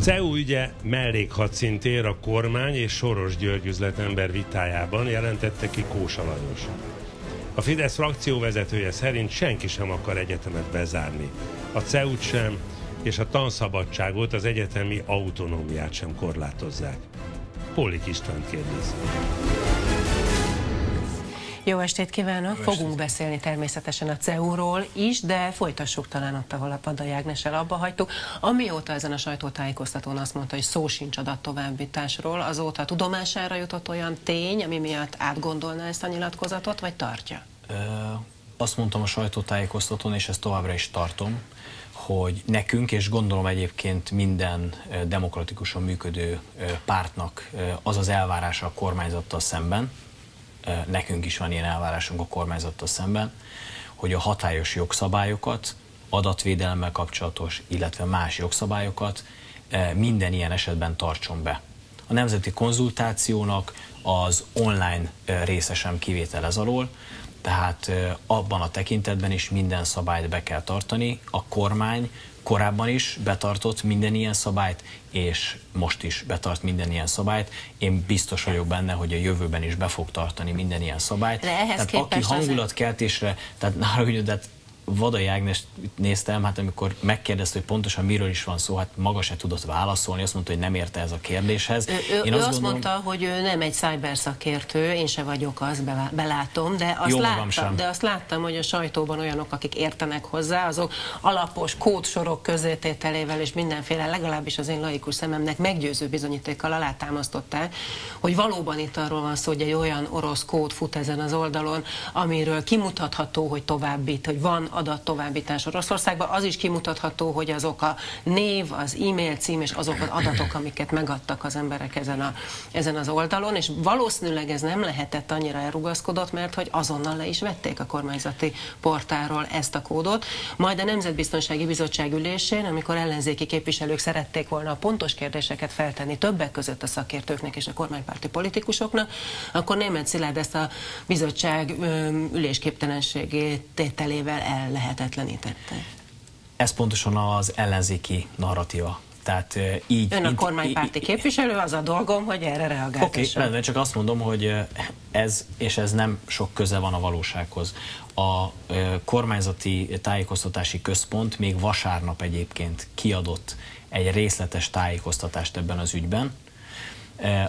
CEU ügye mellékhadszintér a kormány és Soros György üzletember vitájában jelentette ki Kósa Lajos. A Fidesz frakcióvezetője szerint senki sem akar egyetemet bezárni. A ceu sem, és a tanszabadságot, az egyetemi autonómiát sem korlátozzák. Pólik Istvánt kérdez. Jó estét kívánok! Jó Fogunk estét. beszélni természetesen a CEU-ról is, de folytassuk talán ott, ahol a Padai Ágnessel abba hagytuk. Amióta ezen a sajtótájékoztatón azt mondta, hogy szó sincs adattovábbításról, azóta tudomására jutott olyan tény, ami miatt átgondolná ezt a nyilatkozatot, vagy tartja? Ö, azt mondtam a sajtótájékoztatón, és ezt továbbra is tartom, hogy nekünk, és gondolom egyébként minden demokratikusan működő pártnak az az elvárása a kormányzattal szemben, nekünk is van ilyen elvárásunk a kormányzattal szemben, hogy a hatályos jogszabályokat, adatvédelemmel kapcsolatos, illetve más jogszabályokat minden ilyen esetben tartson be. A nemzeti konzultációnak az online része sem kivétel ez alól, tehát abban a tekintetben is minden szabályt be kell tartani. A kormány korábban is betartott minden ilyen szabályt, és most is betart minden ilyen szabályt. Én biztos vagyok benne, hogy a jövőben is be fog tartani minden ilyen szabályt. De ehhez tehát aki hangulatkeltésre, tehát nála, de Vadai Ágnes néztem, hát amikor megkérdezte, hogy pontosan miről is van szó, hát maga se tudott válaszolni, azt mondta, hogy nem érte ez a kérdéshez. Ő, én ő azt, azt gondolom, mondta, hogy ő nem egy cyberszakértő, én se vagyok az, belátom, de azt, láttam, de azt láttam, hogy a sajtóban olyanok, akik értenek hozzá, azok alapos kódsorok közétételével és mindenféle, legalábbis az én laikus szememnek meggyőző bizonyítékkal alátámasztották, hogy valóban itt arról van szó, hogy egy olyan orosz kód fut ezen az oldalon, amiről kimutatható, hogy továbbít, hogy van adat továbbítás Oroszországba, az is kimutatható, hogy azok a név, az e-mail cím és azok az adatok, amiket megadtak az emberek ezen, a, ezen az oldalon, és valószínűleg ez nem lehetett annyira elrugaszkodott, mert hogy azonnal le is vették a kormányzati portáról ezt a kódot. Majd a Nemzetbiztonsági Bizottság ülésén, amikor ellenzéki képviselők szerették volna a pontos kérdéseket feltenni többek között a szakértőknek és a kormánypárti politikusoknak, akkor német Szilárd ezt a bizottság ülésképtelenségét tételével el lehetetlenítette. Ez pontosan az ellenzéki narratíva. Tehát így... Ön a kormánypárti képviselő, az a dolgom, hogy erre reagáljon. Oké, okay, rendben, csak azt mondom, hogy ez, és ez nem sok köze van a valósághoz. A kormányzati tájékoztatási központ még vasárnap egyébként kiadott egy részletes tájékoztatást ebben az ügyben,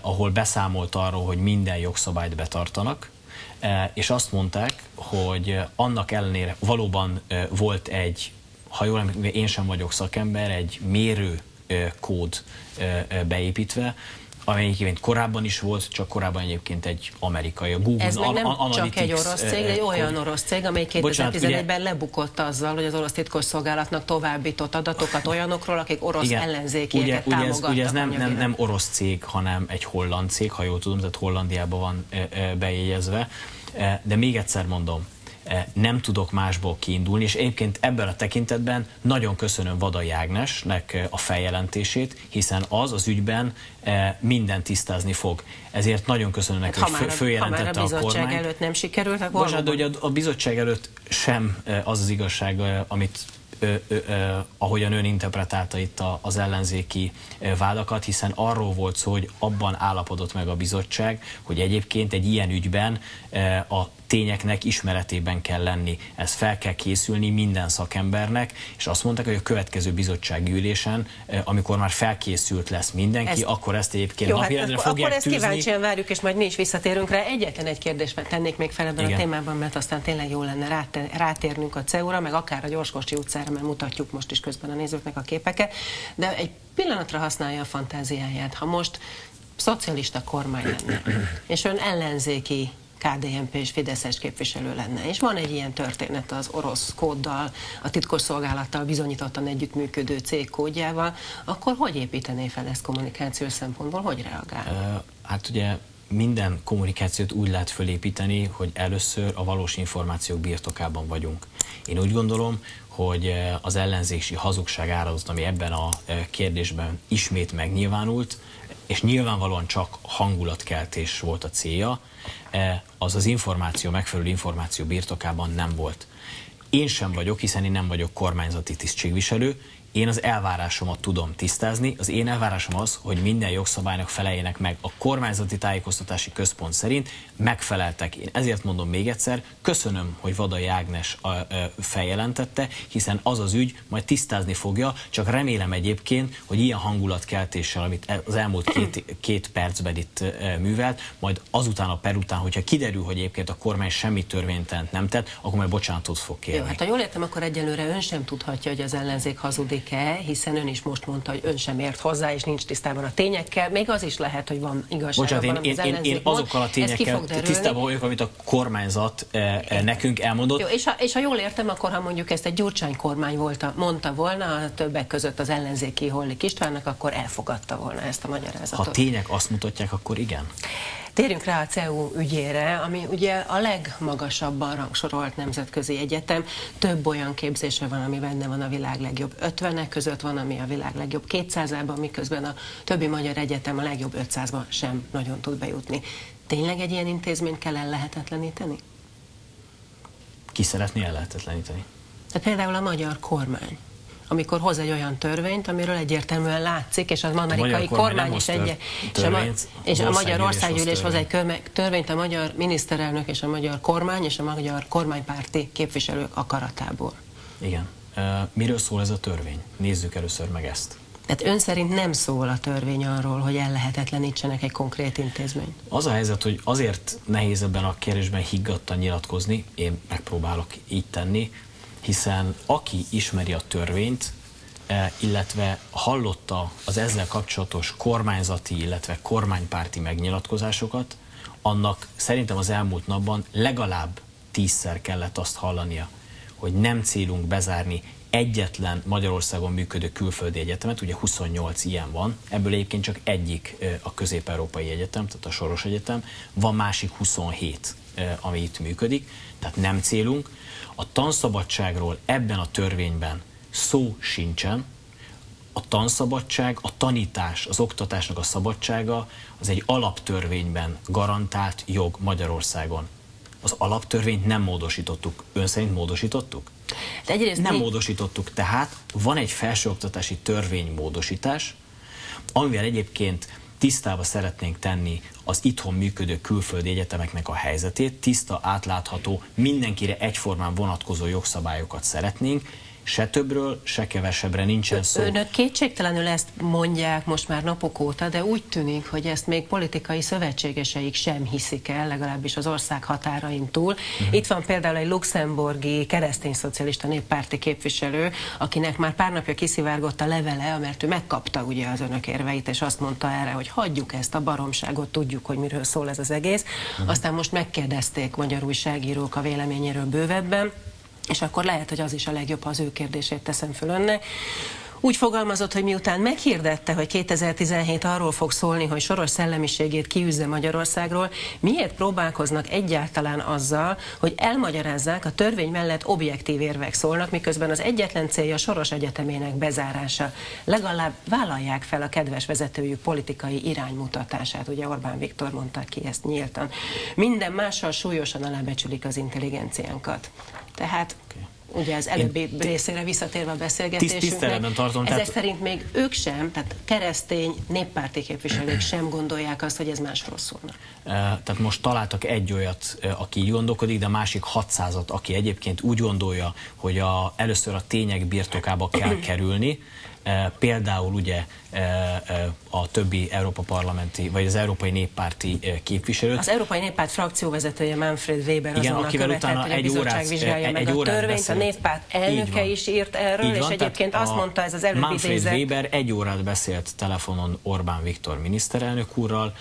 ahol beszámolt arról, hogy minden jogszabályt betartanak, és azt mondták, hogy annak ellenére valóban e, volt egy, ha jól emlékszem, én sem vagyok szakember, egy mérő kód beépítve, amelyik korábban is volt, csak korábban egyébként egy amerikai, a Google Ez meg nem Analytics, csak egy orosz cég, egy olyan orosz cég, amely 2011-ben lebukott azzal, hogy az orosz titkosszolgálatnak továbbított adatokat olyanokról, akik orosz igen, ellenzékieket ugye, ugye ez, ugye ez nem, nem, nem orosz cég, hanem egy holland cég, ha jól tudom, tehát Hollandiában van bejegyezve. De még egyszer mondom, nem tudok másból kiindulni, és egyébként ebben a tekintetben nagyon köszönöm Vadai Ágnesnek e, a feljelentését, hiszen az az ügyben e, minden tisztázni fog. Ezért nagyon köszönöm neki, hogy följelentette a, a bizottság előtt nem sikerült, akkor Bocsánat, hogy a, a bizottság előtt sem az az igazság, amit ö, ö, ö, ahogyan ön interpretálta itt a, az ellenzéki vádakat, hiszen arról volt szó, hogy abban állapodott meg a bizottság, hogy egyébként egy ilyen ügyben a tényeknek ismeretében kell lenni. Ez fel kell készülni minden szakembernek, és azt mondták, hogy a következő bizottsági ülésen, amikor már felkészült lesz mindenki, ezt, akkor ezt egyébként jó, hát napirendre hát, fogják Akkor ezt tűzni. kíváncsian várjuk, és majd mi is visszatérünk rá. Egyetlen egy kérdést tennék még fel ebben Igen. a témában, mert aztán tényleg jó lenne rátérnünk a CEU-ra, meg akár a Gyorskocsi utcára, mert mutatjuk most is közben a nézőknek a képeket, de egy pillanatra használja a fantáziáját. Ha most szocialista kormány lenne, és ön ellenzéki KDNP és Fideszes képviselő lenne. És van egy ilyen történet az orosz kóddal, a titkosszolgálattal bizonyítottan együttműködő cég kódjával, akkor hogy építené fel ezt kommunikációs szempontból, hogy reagál? Hát ugye minden kommunikációt úgy lehet fölépíteni, hogy először a valós információk birtokában vagyunk. Én úgy gondolom, hogy az ellenzési hazugság árazott, ami ebben a kérdésben ismét megnyilvánult, és nyilvánvalóan csak hangulatkeltés volt a célja, e, az az információ, megfelelő információ birtokában nem volt. Én sem vagyok, hiszen én nem vagyok kormányzati tisztségviselő, én az elvárásomat tudom tisztázni. Az én elvárásom az, hogy minden jogszabálynak feleljenek meg. A kormányzati tájékoztatási központ szerint megfeleltek. Én ezért mondom még egyszer, köszönöm, hogy Vadai Ágnes feljelentette, hiszen az az ügy majd tisztázni fogja, csak remélem egyébként, hogy ilyen hangulatkeltéssel, amit e- az elmúlt két, két percben itt művelt, majd azután a per után, hogyha kiderül, hogy egyébként a kormány semmi törvénytelent nem tett, akkor majd bocsánatot fog kérni. Jó, hát ha jól értem, akkor egyelőre ön sem tudhatja, hogy az ellenzék hazudik-e, hiszen ön is most mondta, hogy ön sem ért hozzá, és nincs tisztában a tényekkel. Még az is lehet, hogy van igazság. Bocsánat, én, én, én, azokkal a tényekkel tisztában vagyok, amit a kormányzat e, nekünk elmondott. Jó, és, ha, és ha jól értem, akkor ha mondjuk ezt egy Gyurcsány kormány volt, mondta volna a többek között az ellenzéki Hollik Istvánnak, akkor elfogadta volna ezt a magyarázatot. Ha tények azt mutatják, akkor igen. Térjünk rá a CEU ügyére, ami ugye a legmagasabban rangsorolt nemzetközi egyetem. Több olyan képzése van, ami benne van a világ legjobb 50 között, van, ami a világ legjobb 200-ában, miközben a többi magyar egyetem a legjobb 500-ban sem nagyon tud bejutni. Tényleg egy ilyen intézményt kell ellehetetleníteni? Ki szeretné ellehetetleníteni? Tehát például a magyar kormány amikor hoz egy olyan törvényt, amiről egyértelműen látszik, és az amerikai kormány is egy, és a, és a Magyar Országgyűlés hoz egy törvényt a magyar miniszterelnök és a magyar kormány és a magyar kormánypárti képviselők akaratából. Igen. Miről szól ez a törvény? Nézzük először meg ezt. Tehát ön szerint nem szól a törvény arról, hogy ellehetetlenítsenek egy konkrét intézményt? Az a helyzet, hogy azért nehéz ebben a kérdésben higgadtan nyilatkozni, én megpróbálok így tenni, hiszen aki ismeri a törvényt, e, illetve hallotta az ezzel kapcsolatos kormányzati, illetve kormánypárti megnyilatkozásokat, annak szerintem az elmúlt napban legalább tízszer kellett azt hallania, hogy nem célunk bezárni egyetlen Magyarországon működő külföldi egyetemet, ugye 28 ilyen van, ebből egyébként csak egyik e, a Közép-Európai Egyetem, tehát a Soros Egyetem, van másik 27, e, ami itt működik, tehát nem célunk. A tanszabadságról ebben a törvényben szó sincsen. A tanszabadság, a tanítás, az oktatásnak a szabadsága az egy alaptörvényben garantált jog Magyarországon. Az alaptörvényt nem módosítottuk. Ön szerint módosítottuk? De egyrészt nem módosítottuk, tehát van egy felsőoktatási törvénymódosítás, amivel egyébként tisztába szeretnénk tenni az itthon működő külföldi egyetemeknek a helyzetét, tiszta, átlátható, mindenkire egyformán vonatkozó jogszabályokat szeretnénk, se többről, se kevesebbre nincsen szó. Önök kétségtelenül ezt mondják most már napok óta, de úgy tűnik, hogy ezt még politikai szövetségeseik sem hiszik el, legalábbis az ország határain túl. Uh-huh. Itt van például egy luxemburgi keresztény szocialista néppárti képviselő, akinek már pár napja kiszivárgott a levele, mert ő megkapta ugye az önök érveit, és azt mondta erre, hogy hagyjuk ezt a baromságot, tudjuk, hogy miről szól ez az egész. Uh-huh. Aztán most megkérdezték magyar újságírók a véleményéről bővebben, és akkor lehet, hogy az is a legjobb, ha az ő kérdését teszem föl önnek. Úgy fogalmazott, hogy miután meghirdette, hogy 2017 arról fog szólni, hogy soros szellemiségét kiűzze Magyarországról, miért próbálkoznak egyáltalán azzal, hogy elmagyarázzák a törvény mellett objektív érvek szólnak, miközben az egyetlen célja soros egyetemének bezárása. Legalább vállalják fel a kedves vezetőjük politikai iránymutatását, ugye Orbán Viktor mondta ki ezt nyíltan. Minden mással súlyosan alábecsülik az intelligenciánkat. Tehát okay ugye az előbbi Én részére visszatérve a beszélgetésünknek, tartom, ezek tehát... szerint még ők sem, tehát keresztény néppárti képviselők sem gondolják azt, hogy ez másról szólna. Tehát most találtak egy olyat, aki így gondolkodik, de másik 600-at, aki egyébként úgy gondolja, hogy a, először a tények birtokába kell kerülni, például ugye e, e, a többi Európa parlamenti, vagy az Európai Néppárti képviselőt. Az Európai Néppárt frakcióvezetője Manfred Weber Igen, akivel követett, utána egy órát, vizsgálja egy meg órát a törvényt, beszélt. a Néppárt elnöke is írt erről, van, és egyébként azt mondta, ez az előbbi Manfred idézet. Weber egy órát beszélt telefonon Orbán Viktor miniszterelnök úrral,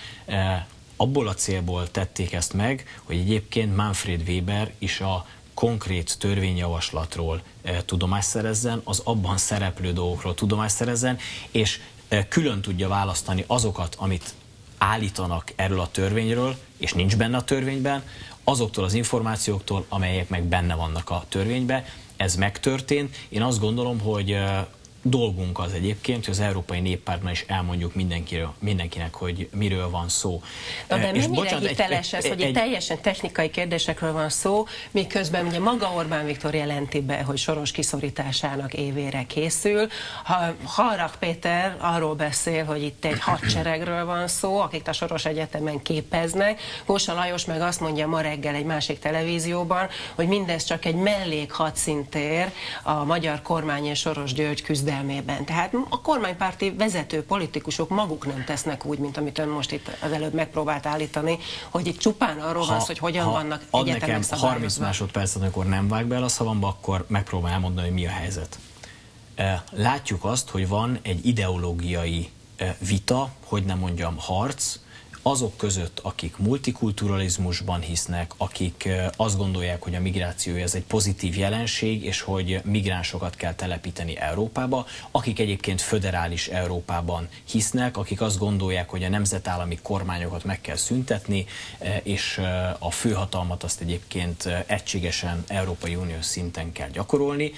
abból a célból tették ezt meg, hogy egyébként Manfred Weber is a konkrét törvényjavaslatról e, tudomást szerezzen, az abban szereplő dolgokról tudomást szerezzen, és e, külön tudja választani azokat, amit állítanak erről a törvényről, és nincs benne a törvényben, azoktól az információktól, amelyek meg benne vannak a törvényben. Ez megtörtént. Én azt gondolom, hogy e, dolgunk az egyébként, hogy az Európai Néppártban is elmondjuk mindenkiről, mindenkinek, hogy miről van szó. Na de és mennyire bocsánat, hiteles ez, hogy egy, teljesen technikai kérdésekről van szó, miközben ugye maga Orbán Viktor jelenti be, hogy soros kiszorításának évére készül. Ha Harrak Péter arról beszél, hogy itt egy hadseregről van szó, akik a Soros Egyetemen képeznek. Gósa Lajos meg azt mondja ma reggel egy másik televízióban, hogy mindez csak egy mellék hadszintér a magyar kormány és Soros György küzdelmében. Tehát a kormánypárti vezető politikusok maguk nem tesznek úgy, mint amit ön most itt az előbb megpróbált állítani, hogy itt csupán arról van hogy hogyan ha vannak ad nekem 30 másodpercet, amikor nem vág be el a szavamba, akkor megpróbál elmondani, hogy mi a helyzet. Látjuk azt, hogy van egy ideológiai vita, hogy nem mondjam harc, azok között, akik multikulturalizmusban hisznek, akik azt gondolják, hogy a migráció ez egy pozitív jelenség, és hogy migránsokat kell telepíteni Európába, akik egyébként föderális Európában hisznek, akik azt gondolják, hogy a nemzetállami kormányokat meg kell szüntetni, és a főhatalmat azt egyébként egységesen Európai Uniós szinten kell gyakorolni,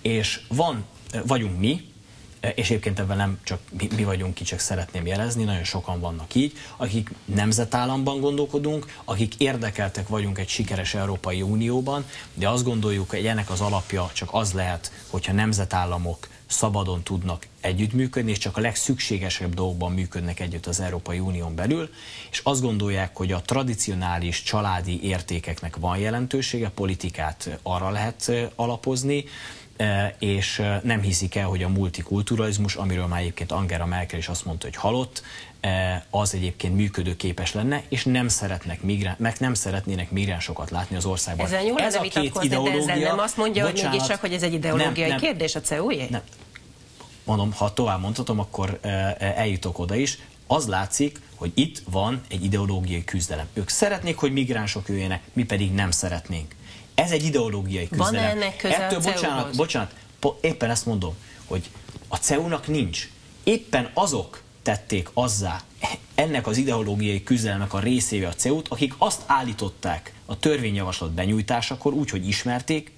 és van, vagyunk mi, és egyébként ebben nem csak mi, mi vagyunk ki, csak szeretném jelezni, nagyon sokan vannak így, akik nemzetállamban gondolkodunk, akik érdekeltek vagyunk egy sikeres Európai Unióban, de azt gondoljuk, hogy ennek az alapja csak az lehet, hogyha nemzetállamok szabadon tudnak együttműködni, és csak a legszükségesebb dolgokban működnek együtt az Európai Unión belül, és azt gondolják, hogy a tradicionális családi értékeknek van jelentősége, politikát arra lehet alapozni, és e, nem hiszik el, hogy a multikulturalizmus, amiről már egyébként Angela Merkel is azt mondta, hogy halott, e, az egyébként működőképes lenne, és nem szeretnek migrán, meg nem szeretnének migránsokat látni az országban. Ezen jól ez a két ideológia, de ezzel nem azt mondja, bocsánat, hogy mégiscsak, hogy ez egy ideológiai nem, nem, kérdés a CEU-jé? Mondom, ha tovább mondhatom, akkor eljutok oda is. Az látszik, hogy itt van egy ideológiai küzdelem. Ők szeretnék, hogy migránsok jöjjenek, mi pedig nem szeretnénk. Ez egy ideológiai küzdelem. Van ennek köze Ettől, a bocsánat, bocsánat, éppen ezt mondom, hogy a CEU-nak nincs. Éppen azok tették azzá ennek az ideológiai küzdelmek a részévé a CEU-t, akik azt állították a törvényjavaslat benyújtásakor, úgy, hogy ismerték,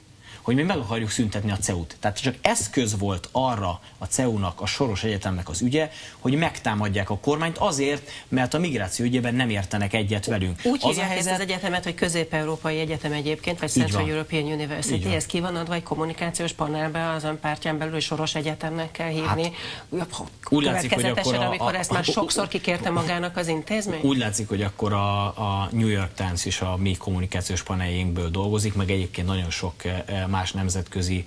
hogy mi meg akarjuk szüntetni a CEU-t. Tehát csak eszköz volt arra a CEU-nak, a Soros Egyetemnek az ügye, hogy megtámadják a kormányt azért, mert a migráció ügyében nem értenek egyet velünk. Úgy az hívják helyzet... ezt az egyetemet, hogy Közép-Európai Egyetem egyébként, vagy Central European University, ez ki van adva egy kommunikációs panelbe az ön pártján belül, hogy Soros Egyetemnek kell hívni. Hát, úgy látszik, hogy akkor a, amikor ezt már sokszor kikérte magának az intézmény? Úgy látszik, hogy akkor a, a New York Times is a mi kommunikációs paneljénkből dolgozik, meg egyébként nagyon sok eh, más nemzetközi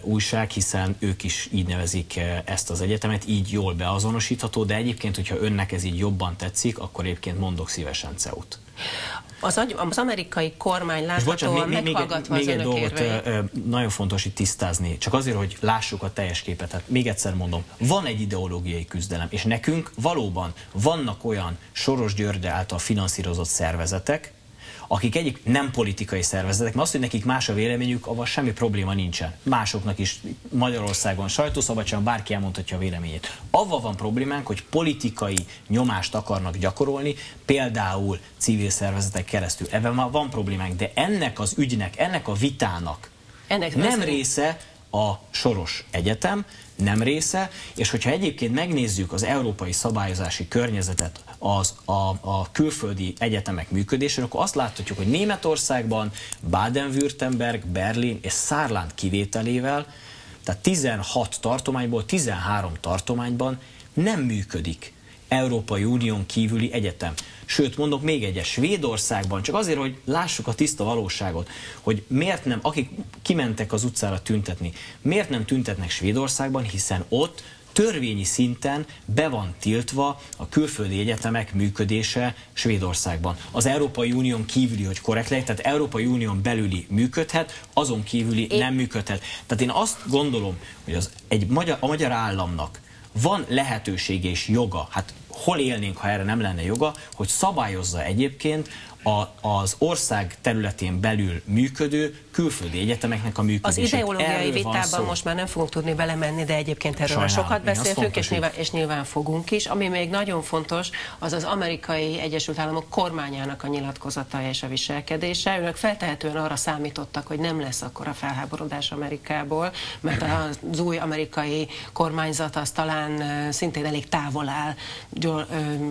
újság, hiszen ők is így nevezik ezt az egyetemet, így jól beazonosítható, de egyébként, hogyha önnek ez így jobban tetszik, akkor egyébként mondok szívesen CEU-t. Az, az amerikai kormány láthatóan meghallgatva még, még, még egy dolgot nagyon fontos itt tisztázni, csak azért, hogy lássuk a teljes képet. Tehát még egyszer mondom, van egy ideológiai küzdelem, és nekünk valóban vannak olyan Soros György által finanszírozott szervezetek, akik egyik nem politikai szervezetek, mert azt, hogy nekik más a véleményük, avval semmi probléma nincsen. Másoknak is Magyarországon sajtószabadság, bárki elmondhatja a véleményét. Avval van problémánk, hogy politikai nyomást akarnak gyakorolni, például civil szervezetek keresztül. Ebben már van problémánk, de ennek az ügynek, ennek a vitának ennek nem része a Soros Egyetem, nem része, és hogyha egyébként megnézzük az európai szabályozási környezetet az, a, a külföldi egyetemek működésére, akkor azt láthatjuk, hogy Németországban Baden-Württemberg, Berlin és Szárland kivételével, tehát 16 tartományból 13 tartományban nem működik Európai Unión kívüli egyetem. Sőt, mondok még egyet, Svédországban, csak azért, hogy lássuk a tiszta valóságot, hogy miért nem, akik kimentek az utcára tüntetni, miért nem tüntetnek Svédországban, hiszen ott törvényi szinten be van tiltva a külföldi egyetemek működése Svédországban. Az Európai Unión kívüli, hogy korrekt legyen, tehát Európai Unión belüli működhet, azon kívüli én... nem működhet. Tehát én azt gondolom, hogy az egy magyar, a magyar államnak van lehetősége és joga, hát hol élnénk, ha erre nem lenne joga, hogy szabályozza egyébként a, az ország területén belül működő külföldi egyetemeknek a működését. Az ideológiai vitában most már nem fogunk tudni belemenni, de egyébként erről Sajnálom, sokat beszéltünk, és nyilván, és nyilván fogunk is. Ami még nagyon fontos, az az amerikai Egyesült Államok kormányának a nyilatkozata és a viselkedése. Ők feltehetően arra számítottak, hogy nem lesz akkor a felháborodás Amerikából, mert az új amerikai kormányzat az talán szintén elég távol áll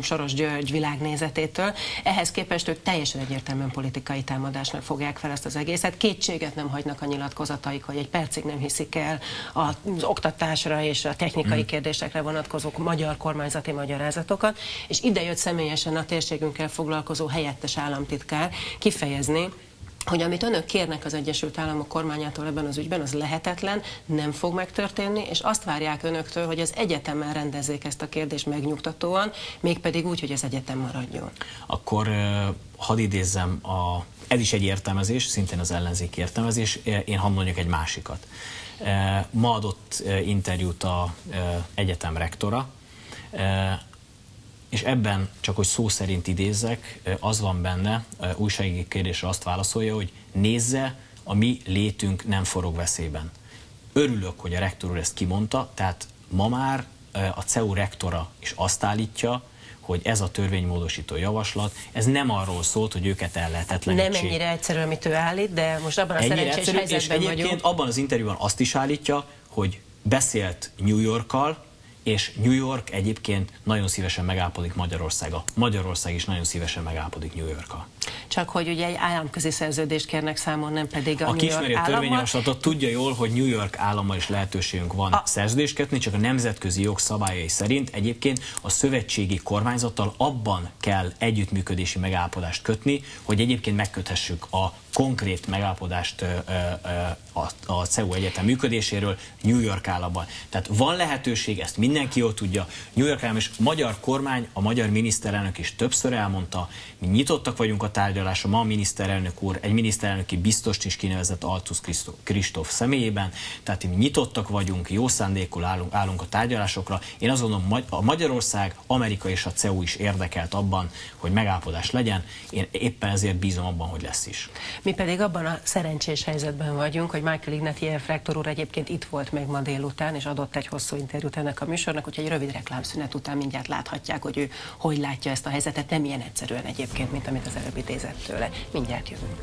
Soros György világnézetétől. Ehhez képest ők teljesen teljesen egyértelműen politikai támadásnak fogják fel ezt az egészet. Kétséget nem hagynak a nyilatkozataik, hogy egy percig nem hiszik el az oktatásra és a technikai hmm. kérdésekre vonatkozó magyar kormányzati magyarázatokat, és ide jött személyesen a térségünkkel foglalkozó helyettes államtitkár kifejezni, hogy amit önök kérnek az Egyesült Államok kormányától ebben az ügyben, az lehetetlen, nem fog megtörténni, és azt várják önöktől, hogy az egyetemben rendezzék ezt a kérdést megnyugtatóan, mégpedig úgy, hogy az egyetem maradjon. Akkor hadd idézzem, a, ez is egy értelmezés, szintén az ellenzéki értelmezés, én hadd mondjak egy másikat. Ma adott interjút a egyetem rektora, és ebben, csak hogy szó szerint idézzek, az van benne, újsági kérdésre azt válaszolja, hogy nézze, a mi létünk nem forog veszélyben. Örülök, hogy a rektor úr ezt kimondta, tehát ma már a CEU rektora is azt állítja, hogy ez a törvénymódosító javaslat, ez nem arról szólt, hogy őket el lehetetlenítsék. Nem ennyire egyszerű, amit ő állít, de most abban a ennyire szerencsés egyszerű, helyzetben és egyébként vagyunk. abban az interjúban azt is állítja, hogy beszélt New Yorkkal, és New York egyébként nagyon szívesen megállapodik Magyarországa. Magyarország is nagyon szívesen megállapodik New Yorkkal. Csak hogy ugye egy államközi szerződést kérnek számon, nem pedig a, a New York a törvényjavaslatot tudja jól, hogy New York állammal is lehetőségünk van a... szerződést kötni, csak a nemzetközi jog szabályai szerint egyébként a szövetségi kormányzattal abban kell együttműködési megállapodást kötni, hogy egyébként megköthessük a konkrét megállapodást a, CEU egyetem működéséről New York államban. Tehát van lehetőség, ezt mindenki jól tudja. New York állam és magyar kormány, a magyar miniszterelnök is többször elmondta, mi nyitottak vagyunk a tárgyalásra, ma a miniszterelnök úr egy miniszterelnöki biztost is kinevezett Altus Kristóf személyében, tehát mi nyitottak vagyunk, jó szándékul állunk, állunk a tárgyalásokra. Én azt gondolom, a Magyarország, Amerika és a CEU is érdekelt abban, hogy megállapodás legyen. Én éppen ezért bízom abban, hogy lesz is. Mi pedig abban a szerencsés helyzetben vagyunk, hogy Michael Ignatieff rektor úr egyébként itt volt még ma délután, és adott egy hosszú interjút ennek a műsornak, úgyhogy egy rövid reklámszünet után mindjárt láthatják, hogy ő hogy látja ezt a helyzetet, nem ilyen egyszerűen egyébként, mint amit az előbb idézett tőle. Mindjárt jövünk.